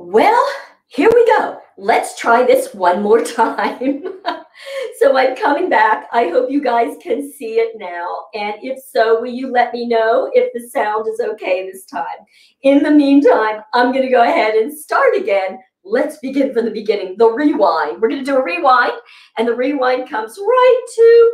Well, here we go. Let's try this one more time. so I'm coming back. I hope you guys can see it now. And if so, will you let me know if the sound is okay this time? In the meantime, I'm going to go ahead and start again. Let's begin from the beginning, the rewind. We're going to do a rewind, and the rewind comes right to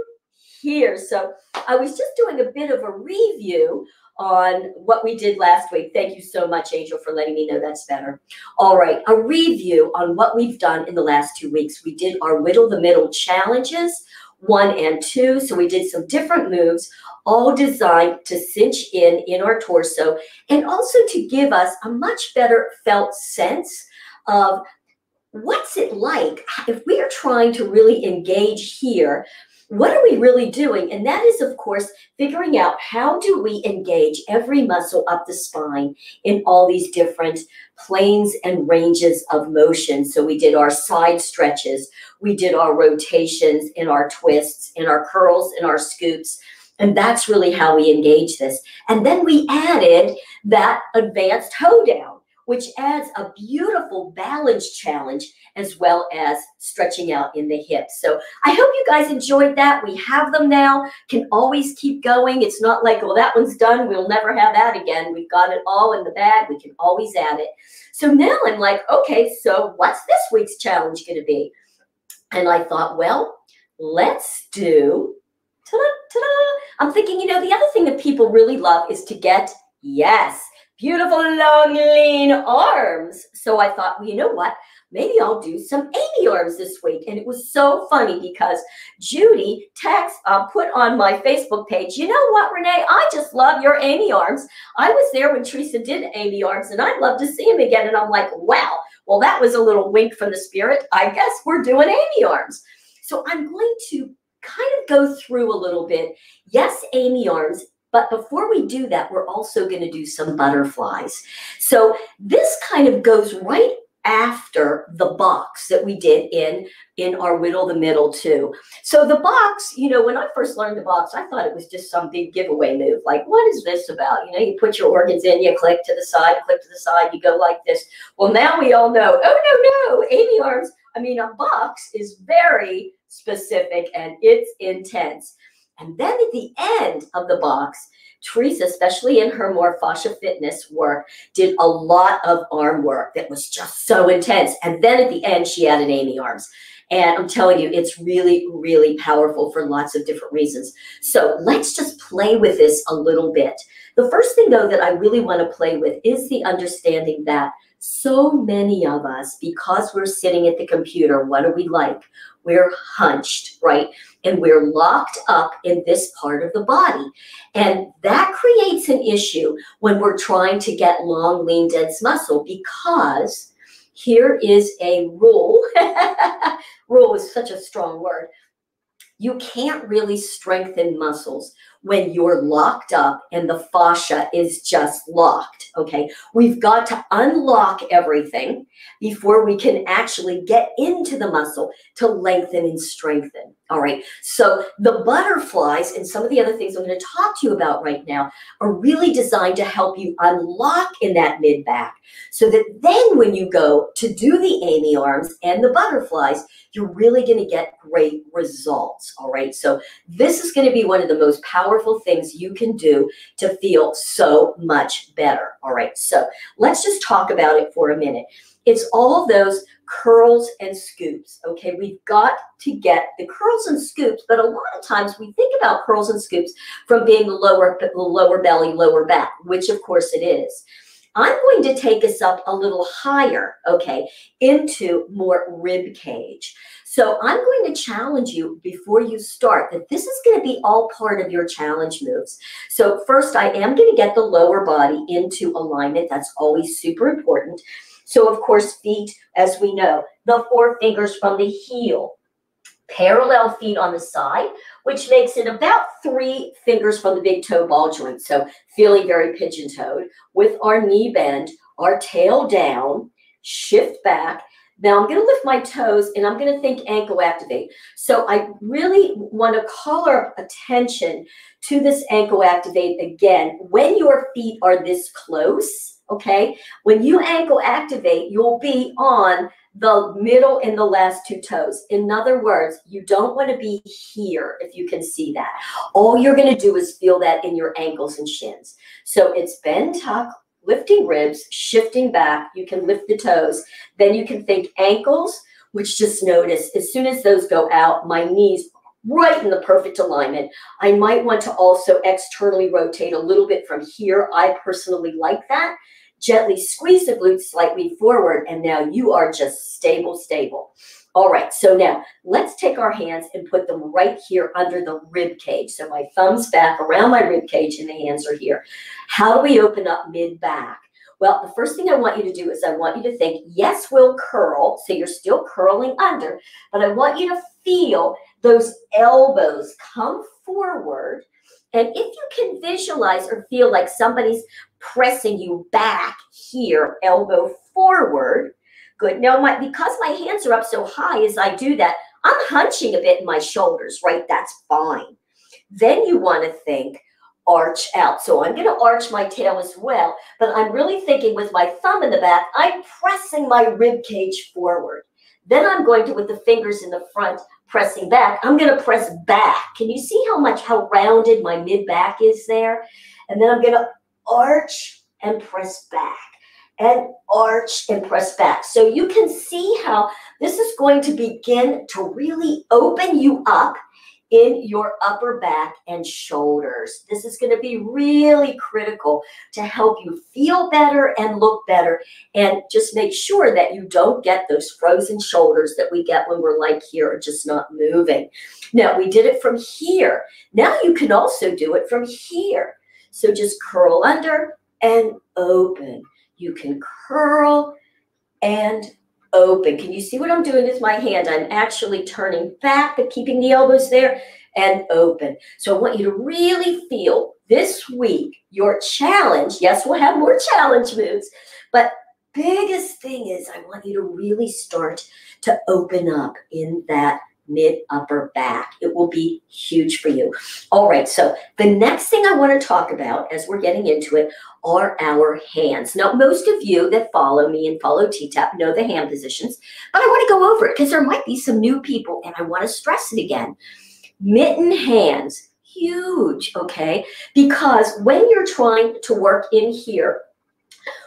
here. So I was just doing a bit of a review on what we did last week. Thank you so much, Angel, for letting me know that's better. All right, a review on what we've done in the last two weeks. We did our Whittle the Middle challenges, one and two. So we did some different moves, all designed to cinch in in our torso and also to give us a much better felt sense of what's it like if we are trying to really engage here what are we really doing? And that is, of course, figuring out how do we engage every muscle up the spine in all these different planes and ranges of motion. So we did our side stretches, we did our rotations in our twists, in our curls, in our scoops. And that's really how we engage this. And then we added that advanced hoedown, which adds a beautiful balance challenge as well as stretching out in the hips. So I hope you guys enjoyed that. We have them now, can always keep going. It's not like, well, that one's done. We'll never have that again. We've got it all in the bag. We can always add it. So now I'm like, okay, so what's this week's challenge going to be? And I thought, well, let's do, ta-da, ta-da. I'm thinking, you know, the other thing that people really love is to get, yes, beautiful long lean arms. So I thought, well, you know what? maybe I'll do some Amy arms this week. And it was so funny because Judy text uh, put on my Facebook page, you know what, Renee, I just love your Amy arms. I was there when Teresa did Amy arms and I'd love to see him again. And I'm like, wow, well, that was a little wink from the spirit. I guess we're doing Amy arms. So I'm going to kind of go through a little bit. Yes, Amy arms, but before we do that, we're also going to do some butterflies. So this kind of goes right after the box that we did in in our whittle the middle too. So the box you know when i first learned the box i thought it was just some big giveaway move like what is this about? You know you put your organs in you click to the side click to the side you go like this. Well now we all know oh no no amy arms i mean a box is very specific and it's intense and then at the end of the box Teresa, especially in her more fascia fitness work, did a lot of arm work that was just so intense. And then at the end, she added Amy arms. And I'm telling you, it's really, really powerful for lots of different reasons. So let's just play with this a little bit. The first thing, though, that I really want to play with is the understanding that so many of us, because we're sitting at the computer, what are we like? We're hunched, right? And we're locked up in this part of the body. And that creates an issue when we're trying to get long, lean, dense muscle because here is a rule. rule is such a strong word. You can't really strengthen muscles when you're locked up and the fascia is just locked. Okay. We've got to unlock everything before we can actually get into the muscle to lengthen and strengthen. All right. So the butterflies and some of the other things I'm going to talk to you about right now are really designed to help you unlock in that mid back so that then when you go to do the Amy arms and the butterflies, you're really going to get great results. All right. So this is going to be one of the most powerful things you can do to feel so much better. All right. So let's just talk about it for a minute. It's all those curls and scoops. Okay. We've got to get the curls and scoops, but a lot of times we think about curls and scoops from being the lower, lower belly, lower back, which of course it is. I'm going to take us up a little higher, okay, into more rib cage. So I'm going to challenge you before you start that this is going to be all part of your challenge moves. So first, I am going to get the lower body into alignment. That's always super important. So of course, feet, as we know, the four fingers from the heel, parallel feet on the side, which makes it about three fingers from the big toe ball joint. So feeling very pigeon toed with our knee bend, our tail down, shift back. Now I'm going to lift my toes and I'm going to think ankle activate. So I really want to call our attention to this ankle activate again. When your feet are this close, okay, when you ankle activate, you'll be on the middle and the last two toes. In other words, you don't want to be here if you can see that. All you're going to do is feel that in your ankles and shins. So it's bend, tuck, lifting ribs, shifting back. You can lift the toes. Then you can think ankles, which just notice as soon as those go out, my knees right in the perfect alignment. I might want to also externally rotate a little bit from here. I personally like that. Gently squeeze the glutes slightly forward, and now you are just stable, stable. All right, so now let's take our hands and put them right here under the rib cage. So my thumb's back around my rib cage and the hands are here. How do we open up mid-back? Well, the first thing I want you to do is I want you to think, yes, we'll curl. So you're still curling under, but I want you to feel those elbows come forward. And if you can visualize or feel like somebody's pressing you back here, elbow forward, good. Now, my, because my hands are up so high as I do that, I'm hunching a bit in my shoulders, right? That's fine. Then you want to think, arch out. So I'm going to arch my tail as well, but I'm really thinking with my thumb in the back, I'm pressing my rib cage forward. Then I'm going to, with the fingers in the front, pressing back, I'm going to press back. Can you see how much, how rounded my mid back is there? And then I'm going to arch and press back and arch and press back. So you can see how this is going to begin to really open you up in your upper back and shoulders. This is going to be really critical to help you feel better and look better. And just make sure that you don't get those frozen shoulders that we get when we're like here, just not moving. Now, we did it from here. Now you can also do it from here. So just curl under and open. You can curl and open. Can you see what I'm doing with my hand? I'm actually turning back, but keeping the elbows there and open. So I want you to really feel this week your challenge. Yes, we'll have more challenge moves, but biggest thing is I want you to really start to open up in that mid upper back. It will be huge for you. All right, so the next thing I want to talk about as we're getting into it are our hands. Now, most of you that follow me and follow T-Tapp know the hand positions, but I want to go over it because there might be some new people and I want to stress it again. Mitten hands, huge, okay? Because when you're trying to work in here,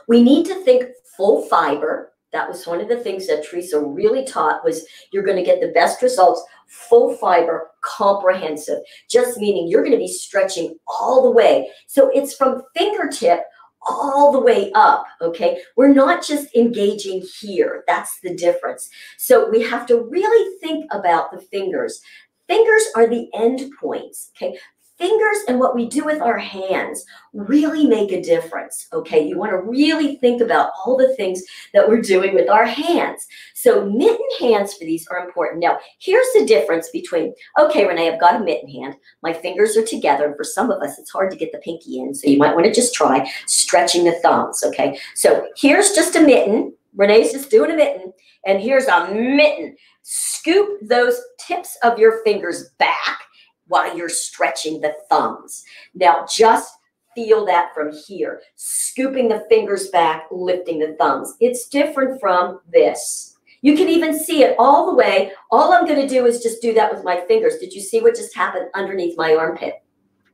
we need to think full fiber, that was one of the things that Teresa really taught was you're going to get the best results, full fiber, comprehensive, just meaning you're going to be stretching all the way. So it's from fingertip all the way up, okay? We're not just engaging here. That's the difference. So we have to really think about the fingers. Fingers are the end points, okay? Fingers and what we do with our hands really make a difference. Okay, you want to really think about all the things that we're doing with our hands. So, mitten hands for these are important. Now, here's the difference between okay, Renee, I've got a mitten hand, my fingers are together. And for some of us, it's hard to get the pinky in, so you might want to just try stretching the thumbs. Okay, so here's just a mitten. Renee's just doing a mitten, and here's a mitten. Scoop those tips of your fingers back while you're stretching the thumbs. Now just feel that from here, scooping the fingers back, lifting the thumbs. It's different from this. You can even see it all the way. All I'm going to do is just do that with my fingers. Did you see what just happened underneath my armpit?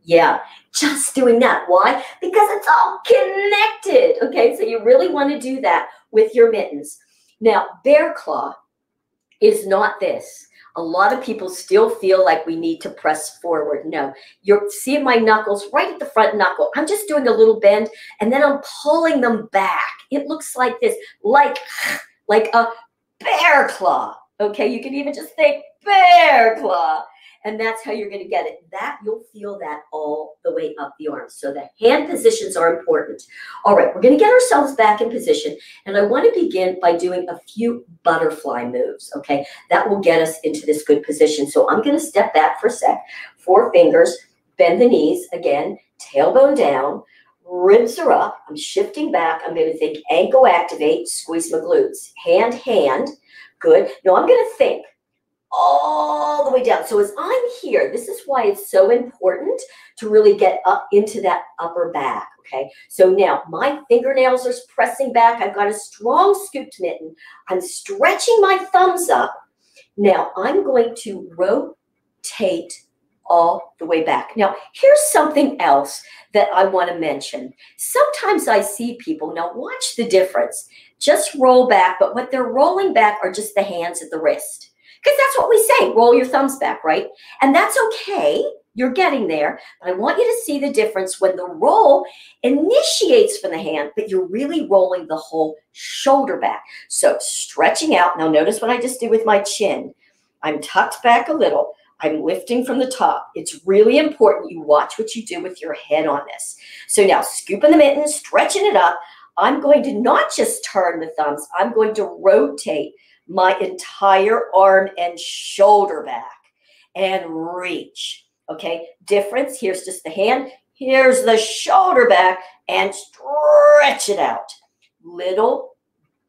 Yeah, just doing that. Why? Because it's all connected. Okay, so you really want to do that with your mittens. Now, bear claw is not this a lot of people still feel like we need to press forward. No, you're seeing my knuckles right at the front knuckle. I'm just doing a little bend and then I'm pulling them back. It looks like this, like, like a bear claw. Okay, you can even just think bear claw. And that's how you're going to get it. That you'll feel that all the way up the arm. So the hand positions are important. All right, we're going to get ourselves back in position. And I want to begin by doing a few butterfly moves. Okay, that will get us into this good position. So I'm going to step back for a sec. Four fingers, bend the knees again, tailbone down, ribs are up. I'm shifting back. I'm going to think ankle activate, squeeze my glutes. Hand, hand. Good. Now I'm going to think all the way down. So as I'm here, this is why it's so important to really get up into that upper back. Okay. So now my fingernails are pressing back. I've got a strong scooped mitten. I'm stretching my thumbs up. Now I'm going to rotate all the way back. Now, here's something else that I want to mention. Sometimes I see people, now watch the difference, just roll back, but what they're rolling back are just the hands at the wrist. Because that's what we say, roll your thumbs back, right? And that's okay. You're getting there. But I want you to see the difference when the roll initiates from the hand, but you're really rolling the whole shoulder back. So stretching out. Now notice what I just did with my chin. I'm tucked back a little. I'm lifting from the top. It's really important you watch what you do with your head on this. So now scooping the mitten, stretching it up. I'm going to not just turn the thumbs, I'm going to rotate my entire arm and shoulder back and reach. Okay, difference. Here's just the hand. Here's the shoulder back and stretch it out. Little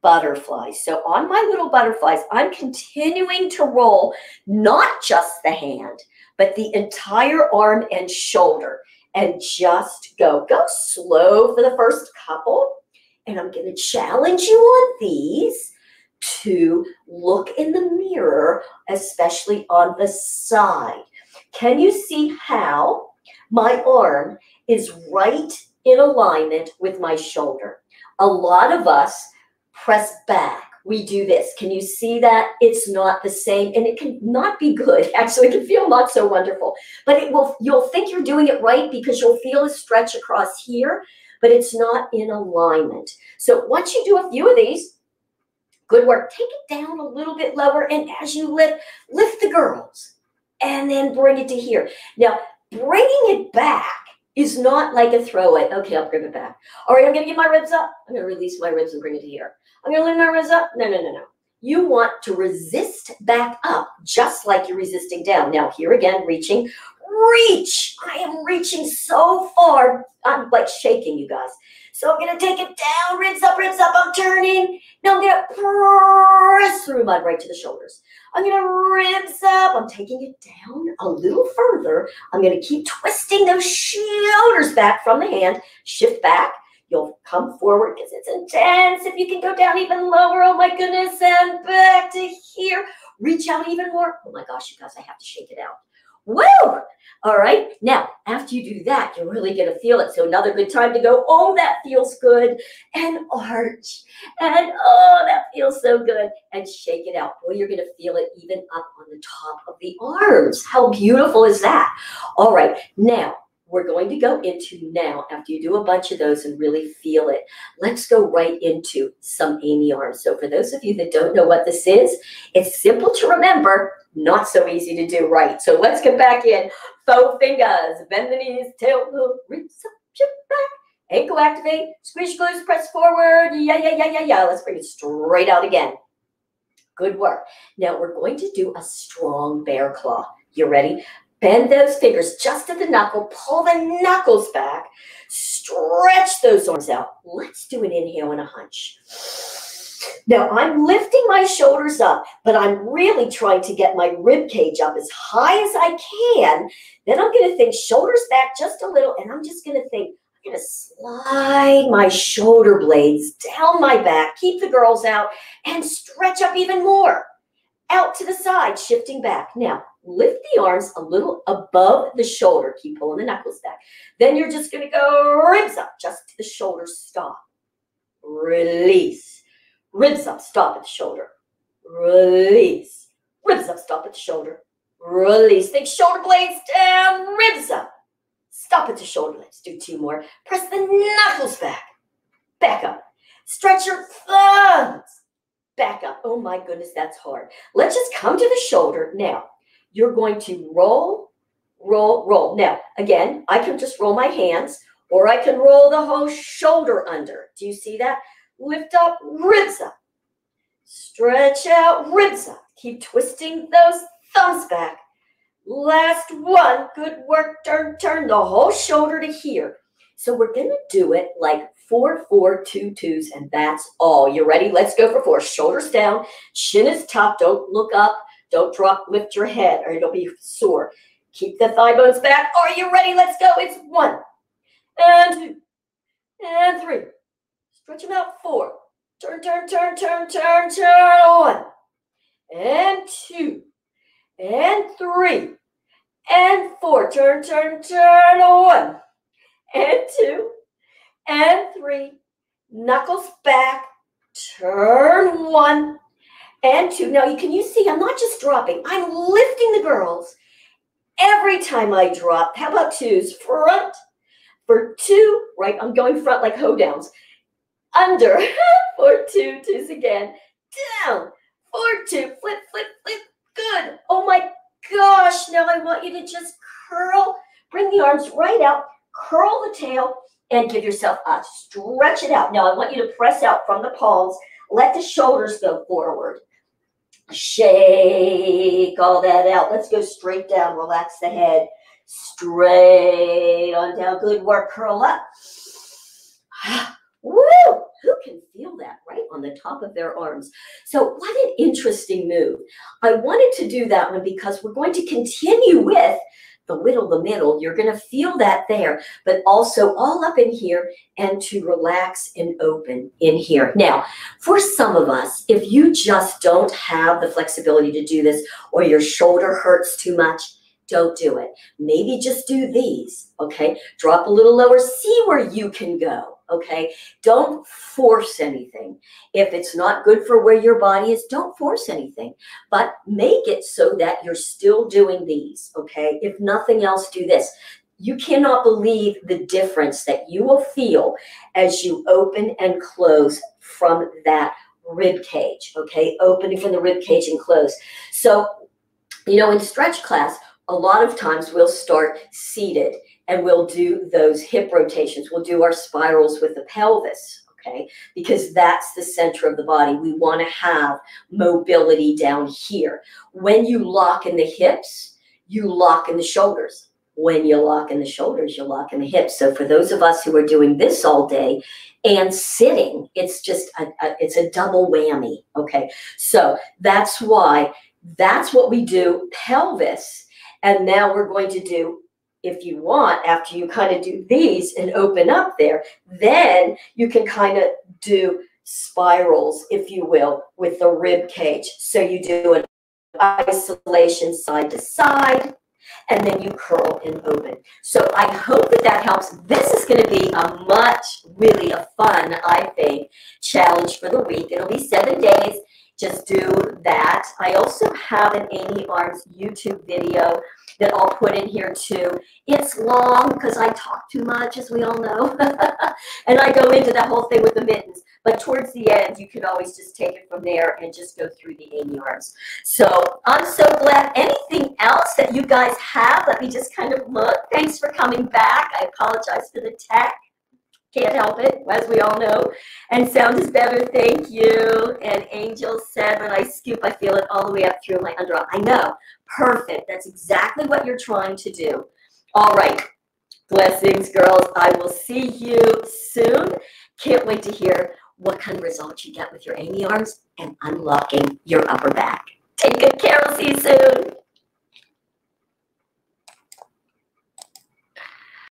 butterflies. So on my little butterflies, I'm continuing to roll not just the hand, but the entire arm and shoulder and just go. Go slow for the first couple. And I'm going to challenge you on these to look in the mirror, especially on the side. Can you see how my arm is right in alignment with my shoulder? A lot of us press back. We do this. Can you see that? It's not the same and it can not be good. Actually, it can feel not so wonderful, but it will, you'll think you're doing it right because you'll feel a stretch across here, but it's not in alignment. So once you do a few of these, good work. Take it down a little bit lower. And as you lift, lift the girls and then bring it to here. Now, bringing it back is not like a throwaway. Okay, I'll bring it back. All right, I'm going to get my ribs up. I'm going to release my ribs and bring it to here. I'm going to lift my ribs up. No, no, no, no. You want to resist back up just like you're resisting down. Now, here again, reaching. Reach. I am reaching so far. I'm like shaking, you guys. So I'm to take it down, ribs up, ribs up. I'm turning. Now I'm to press through mud right to the shoulders. I'm to ribs up. I'm taking it down a little further. I'm to keep twisting those shoulders back from the hand. Shift back. You'll come forward because it's intense. If you can go down even lower, oh my goodness, and back to here. Reach out even more. Oh my gosh, you guys, I have to shake it out. Woo! All right. Now, after you do that, you're really going to feel it. So another good time to go, oh, that feels good. And arch. And oh, that feels so good. And shake it out. Boy, you're going to feel it even up on the top of the arms. How beautiful is that? All right. Now, we're going to go into now, after you do a bunch of those and really feel it, let's go right into some Amy arms. So for those of you that don't know what this is, it's simple to remember, not so easy to do right. So let's get back in. Faux fingers, bend the knees, tail hook, reach up, shift back, ankle activate, squish glutes, press forward, yeah, yeah, yeah, yeah, yeah. Let's bring it straight out again. Good work. Now we're going to do a strong bear claw. You ready? Bend those fingers just at the knuckle, pull the knuckles back, stretch those arms out. Let's do an inhale and a hunch. Now I'm lifting my shoulders up, but I'm really trying to get my rib cage up as high as I can. Then I'm going to think shoulders back just a little, and I'm just going to think, I'm going to slide my shoulder blades down my back, keep the girls out, and stretch up even more. Out to the side, shifting back. Now, lift the arms a little above the shoulder. Keep pulling the knuckles back. Then you're just going to go ribs up, just to the shoulder. Stop. Release. Ribs up, stop at the shoulder. Release. Ribs up, stop at the shoulder. Release. Think shoulder blades down, ribs up. Stop at the shoulder. Let's do two more. Press the knuckles back. Back up. Stretch your thumbs. Back up. Oh my goodness, that's hard. Let's just come to the shoulder. Now, you're going to roll, roll, roll. Now, again, I can just roll my hands or I can roll the whole shoulder under. Do you see that? Lift up, ribs up. Stretch out, ribs up. Keep twisting those thumbs back. Last one. Good work. Turn, turn the whole shoulder to here. So we're going to do it like four, four, two, twos, and that's all. You ready? Let's go for four. Shoulders down, chin is tucked. Don't look up. Don't drop, lift your head or it'll be sore. Keep the thigh bones back. Are you ready? Let's go. It's one and two and three. Stretch them out. Four. Turn, turn, turn, turn, turn, turn. One and two and three and four. Turn, turn, turn. One and two and three. Knuckles back. Turn one and two. Now you can you see I'm not just dropping. I'm lifting the girls every time I drop. How about twos? Front for two. Right. I'm going front like hoedowns. Under for two. Twos again. Down four, two. Flip, flip, flip. Good. Oh my gosh. Now I want you to just curl. Bring the arms right out. Curl the tail and give yourself a stretch it out. Now I want you to press out from the palms. Let the shoulders go forward. Shake all that out. Let's go straight down. Relax the head. Straight on down. Good work. Curl up. Woo! Can feel that right on the top of their arms? So, what an interesting move. I wanted to do that one because we're going to continue with the whittle, the middle. You're going to feel that there, but also all up in here and to relax and open in here. Now, for some of us, if you just don't have the flexibility to do this or your shoulder hurts too much, don't do it. Maybe just do these, okay? Drop a little lower, see where you can go okay? Don't force anything. If it's not good for where your body is, don't force anything, but make it so that you're still doing these, okay? If nothing else, do this. You cannot believe the difference that you will feel as you open and close from that rib cage, okay? Opening from the rib cage and close. So, you know, in stretch class, a lot of times we'll start seated and we'll do those hip rotations. We'll do our spirals with the pelvis, okay? Because that's the center of the body. We want to have mobility down here. When you lock in the hips, you lock in the shoulders. When you lock in the shoulders, you lock in the hips. So for those of us who are doing this all day and sitting, it's just a, a it's a double whammy, okay? So that's why that's what we do pelvis. And now we're going to do if you want, after you kind of do these and open up there, then you can kind of do spirals, if you will, with the rib cage. So you do an isolation side to side, and then you curl and open. So I hope that that helps. This is going to be a much, really a fun, I think, challenge for the week. It'll be seven days. Just do that. I also have an Amy Arms YouTube video that I'll put in here too. It's long because I talk too much, as we all know. and I go into that whole thing with the mittens. But towards the end, you can always just take it from there and just go through the Amy arms. So I'm so glad. Anything else that you guys have? Let me just kind of look. Thanks for coming back. I apologize for the tech. Can't help it, as we all know. And sound is better, thank you. And Angel said, when I scoop, I feel it all the way up through my underarm. I know, perfect. That's exactly what you're trying to do. All right, blessings, girls. I will see you soon. Can't wait to hear what kind of results you get with your Amy arms and unlocking your upper back. Take good care. I'll see you soon.